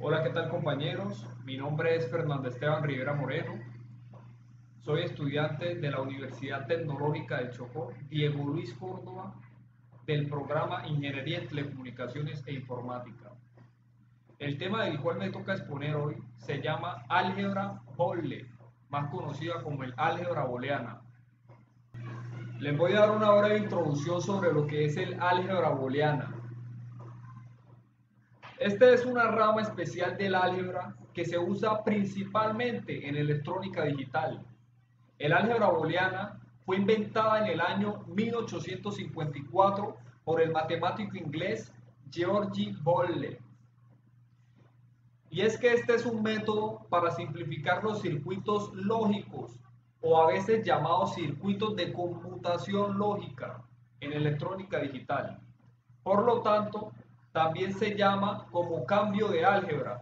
Hola, ¿qué tal compañeros? Mi nombre es Fernando Esteban Rivera Moreno. Soy estudiante de la Universidad Tecnológica de Chocó, Diego Luis Córdoba, del programa Ingeniería en Telecomunicaciones e Informática. El tema del cual me toca exponer hoy se llama álgebra Boole, más conocida como el álgebra booleana. Les voy a dar una breve introducción sobre lo que es el álgebra booleana. Esta es una rama especial del álgebra que se usa principalmente en electrónica digital. El álgebra booleana fue inventada en el año 1854 por el matemático inglés George Boole. Y es que este es un método para simplificar los circuitos lógicos o a veces llamados circuitos de conmutación lógica en electrónica digital. Por lo tanto, también se llama como cambio de álgebra.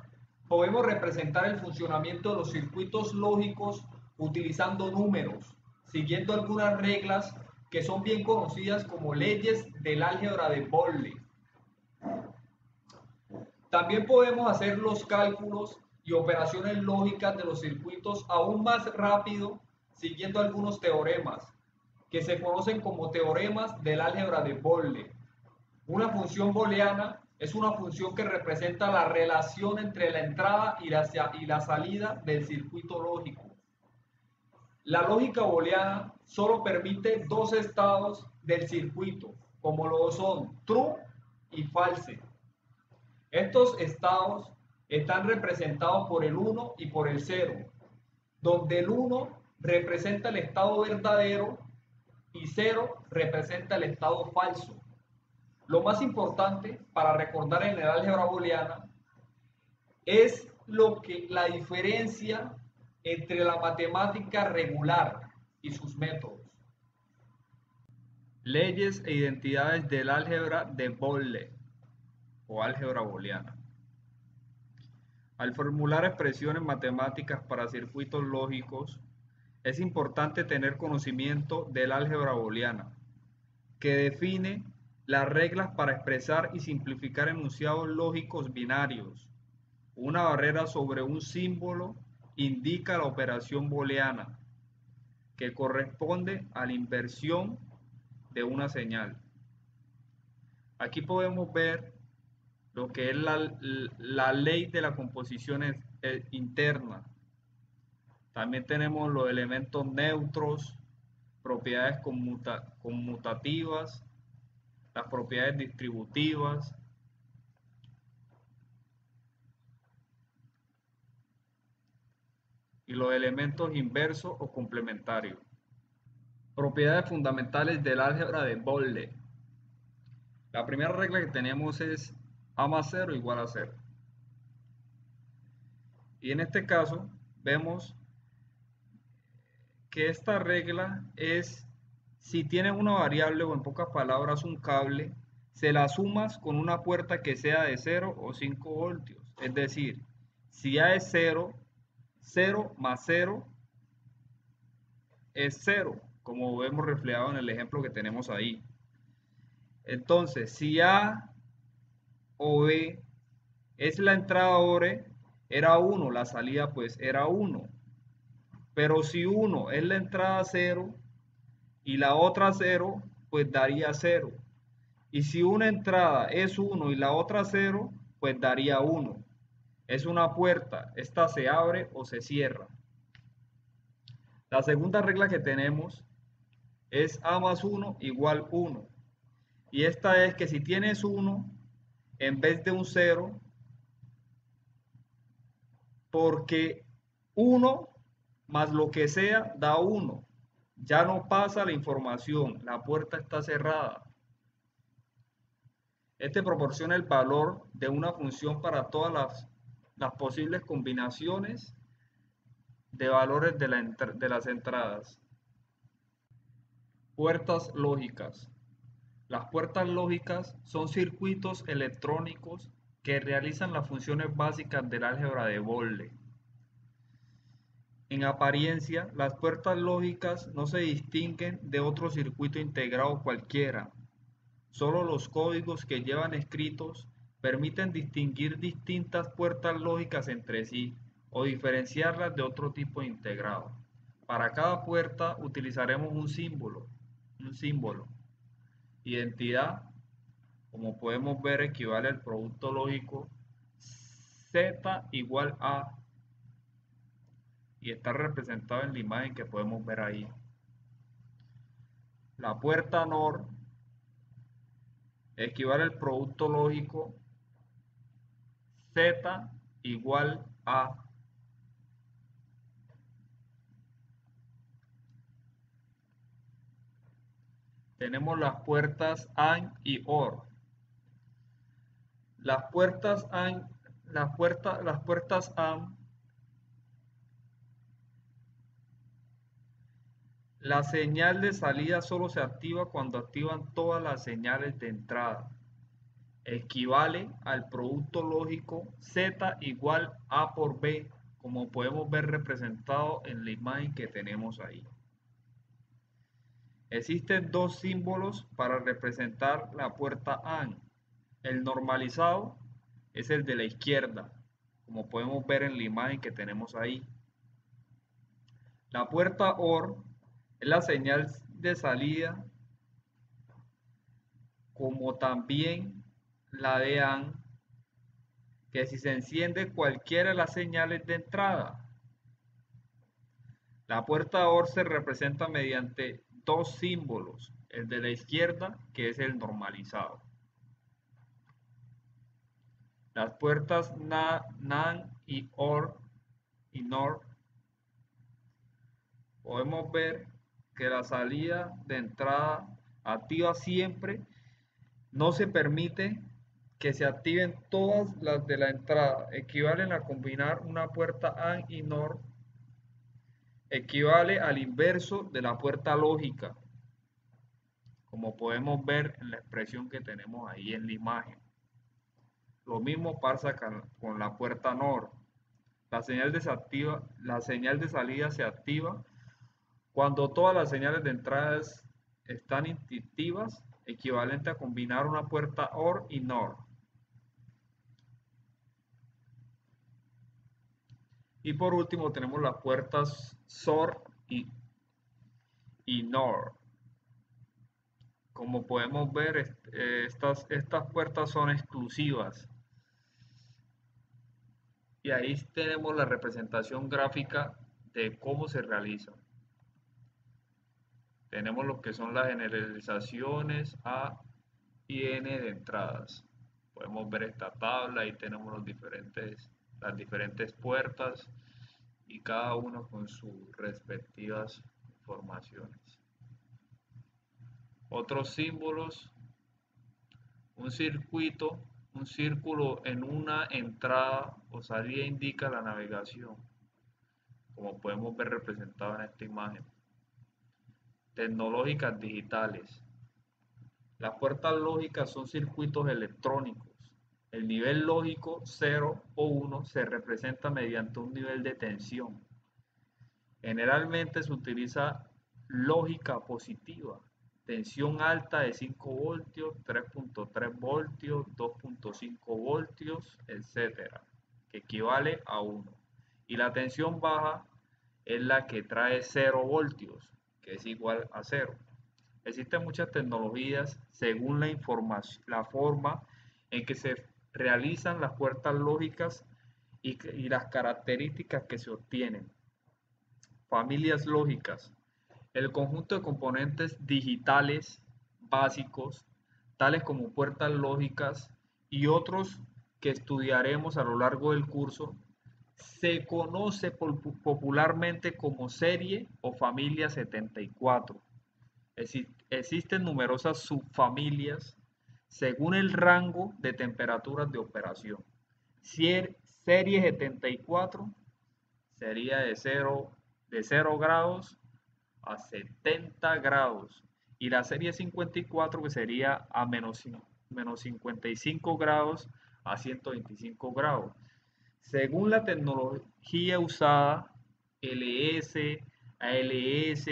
Podemos representar el funcionamiento de los circuitos lógicos utilizando números, siguiendo algunas reglas que son bien conocidas como leyes del álgebra de Boole. También podemos hacer los cálculos y operaciones lógicas de los circuitos aún más rápido siguiendo algunos teoremas que se conocen como teoremas del álgebra de Boole. Una función booleana es una función que representa la relación entre la entrada y la, salida del circuito lógico. La lógica booleana solo permite dos estados del circuito, como lo son true y false. Estos estados están representados por el 1 y por el 0, donde el 1 representa el estado verdadero y 0 representa el estado falso. Lo más importante para recordar en el álgebra booleana es lo que la diferencia entre la matemática regular y sus métodos. Leyes e identidades del álgebra de Boole o álgebra booleana. Al formular expresiones matemáticas para circuitos lógicos, es importante tener conocimiento del álgebra booleana, que define las reglas para expresar y simplificar enunciados lógicos binarios. Una barrera sobre un símbolo indica la operación booleana, que corresponde a la inversión de una señal. Aquí podemos ver lo que es la, ley de la composición interna. También tenemos los elementos neutros, propiedades conmutativas, las propiedades distributivas, y los elementos inversos o complementarios. Propiedades fundamentales del álgebra de Boole. La primera regla que tenemos es A más 0 igual a 0. Y en este caso vemos que esta regla es si tienes una variable o en pocas palabras un cable, se la sumas con una puerta que sea de 0 o 5 voltios. Es decir, si A es 0, 0 más 0 es 0, como vemos reflejado en el ejemplo que tenemos ahí. Entonces, si A o B es la entrada ORE, era 1, la salida pues era 1. Pero si 1 es la entrada 0, y la otra 0, pues daría 0. Y si una entrada es 1 y la otra 0, pues daría 1. Es una puerta, esta se abre o se cierra. La segunda regla que tenemos es A más 1 igual 1. Y esta es que si tienes 1 en vez de un 0, porque 1 más lo que sea da 1. Ya no pasa la información, la puerta está cerrada. Este proporciona el valor de una función para todas las, posibles combinaciones de valores de, de las entradas. Puertas lógicas. Las puertas lógicas son circuitos electrónicos que realizan las funciones básicas del álgebra de Boole. En apariencia, las puertas lógicas no se distinguen de otro circuito integrado cualquiera. Solo los códigos que llevan escritos permiten distinguir distintas puertas lógicas entre sí o diferenciarlas de otro tipo integrado. Para cada puerta utilizaremos un símbolo, un símbolo. Identidad, como podemos ver, equivale al producto lógico Z igual a y está representado en la imagen que podemos ver ahí. La puerta NOR equivale al producto lógico Z igual a tenemos las puertas AND y OR. Las puertas AND, las puertas, las puertas AND La señal de salida solo se activa cuando activan todas las señales de entrada. Equivale al producto lógico Z igual A por B, como podemos ver representado en la imagen que tenemos ahí. Existen dos símbolos para representar la puerta AND. El normalizado es el de la izquierda, como podemos ver en la imagen que tenemos ahí. La puerta OR es la señal de salida como también la de AND que si se enciende cualquiera de las señales de entrada la puerta OR se representa mediante dos símbolos el de la izquierda que es el normalizado. Las puertas NAND y OR y NOR podemos ver que la salida de entrada activa siempre, no se permite que se activen todas las de la entrada. Equivalen a combinar una puerta AND y NOR. Equivale al inverso de la puerta lógica, como podemos ver en la expresión que tenemos ahí en la imagen. Lo mismo pasa con la puerta NOR. La señal, desactiva, la señal de salida se activa cuando todas las señales de entrada están instintivas, equivalente a combinar una puerta OR y NOR. Y por último tenemos las puertas SOR y, y NOR. Como podemos ver, estas, estas puertas son exclusivas. Y ahí tenemos la representación gráfica de cómo se realizan. Tenemos lo que son las generalizaciones A y N de entradas. Podemos ver esta tabla, ahí tenemos los diferentes, las diferentes puertas y cada uno con sus respectivas informaciones. Otros símbolos, un circuito, un círculo en una entrada o salida indica la navegación, como podemos ver representado en esta imagen tecnológicas digitales. Las puertas lógicas son circuitos electrónicos. El nivel lógico 0 o 1 se representa mediante un nivel de tensión. Generalmente se utiliza lógica positiva, tensión alta de 5 voltios, 3.3 voltios, 2.5 voltios, etcétera, que equivale a 1. Y la tensión baja es la que trae 0 voltios, es igual a cero. Existen muchas tecnologías según la, la forma en que se realizan las puertas lógicas y, y las características que se obtienen. Familias lógicas. El conjunto de componentes digitales básicos, tales como puertas lógicas y otros que estudiaremos a lo largo del curso, se conoce popularmente como serie o familia 74. existen numerosas subfamilias según el rango de temperaturas de operación. Serie 74 sería de 0, de 0 grados a 70 grados y la serie 54 que sería a menos, menos 55 grados a 125 grados. Según la tecnología usada, LS, ALS,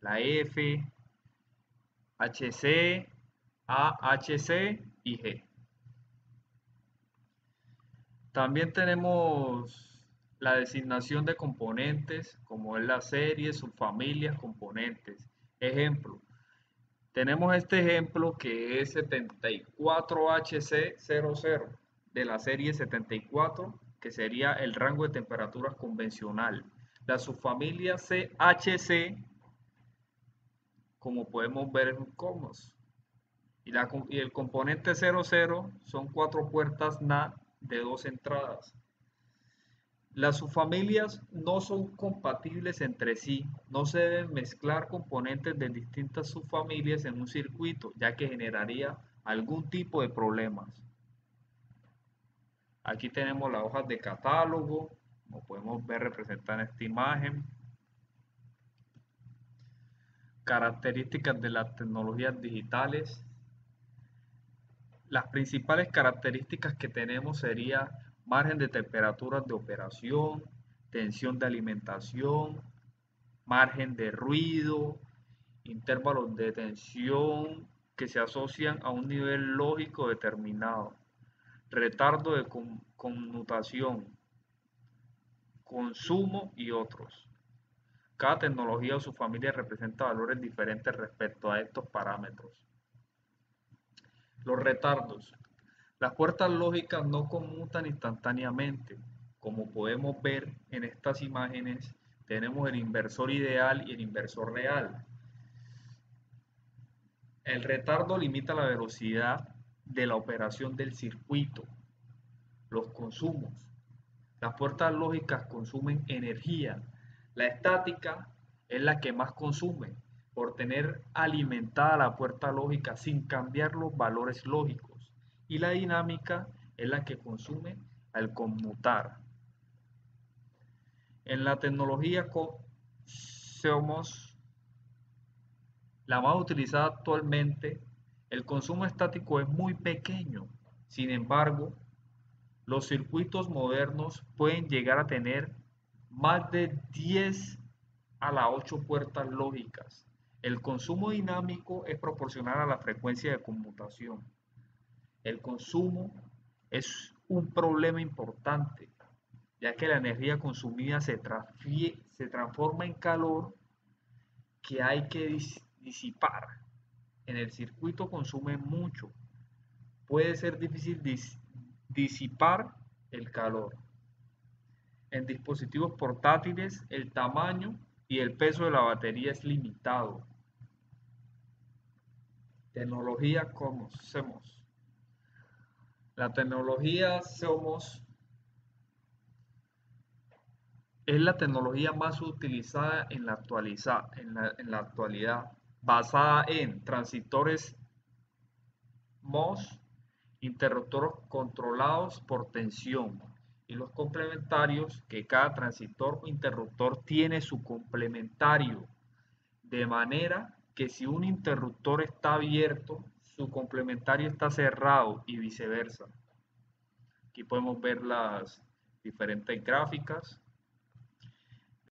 la F, HC, AHC y G. También tenemos la designación de componentes, como es la serie, subfamilias, componentes. Ejemplo, tenemos este ejemplo que es 74HC00 de la serie 74, que sería el rango de temperaturas convencional. La subfamilia CHC, como podemos ver en. Y, y el componente 00 son cuatro puertas NAT de dos entradas. Las subfamilias no son compatibles entre sí, no se deben mezclar componentes de distintas subfamilias en un circuito, ya que generaría algún tipo de problemas. Aquí tenemos las hojas de catálogo, como podemos ver representada en esta imagen. Características de las tecnologías digitales. Las principales características que tenemos sería margen de temperaturas de operación, tensión de alimentación, margen de ruido, intervalos de tensión que se asocian a un nivel lógico determinado, retardo de conmutación, consumo y otros. Cada tecnología o su familia representa valores diferentes respecto a estos parámetros. Los retardos. Las puertas lógicas no conmutan instantáneamente. Como podemos ver en estas imágenes, tenemos el inversor ideal y el inversor real. El retardo limita la velocidad de la operación del circuito, los consumos. Las puertas lógicas consumen energía. La estática es la que más consume por tener alimentada la puerta lógica sin cambiar los valores lógicos y la dinámica es la que consume al conmutar. En la tecnología somos la más utilizada actualmente, el consumo estático es muy pequeño. Sin embargo, los circuitos modernos pueden llegar a tener más de 10 a las 8 puertas lógicas. El consumo dinámico es proporcional a la frecuencia de conmutación. El consumo es un problema importante, ya que la energía consumida se, se transforma en calor que hay que disipar. En el circuito consume mucho. Puede ser difícil disipar el calor. En dispositivos portátiles, el tamaño y el peso de la batería es limitado. Tecnología conocemos. La tecnología Somos es la tecnología más utilizada en la, en la, actualidad, basada en transistores MOS, interruptores controlados por tensión y los complementarios que cada transistor o interruptor tiene su complementario, de manera que si un interruptor está abierto, su complementario está cerrado y viceversa. Aquí podemos ver las diferentes gráficas.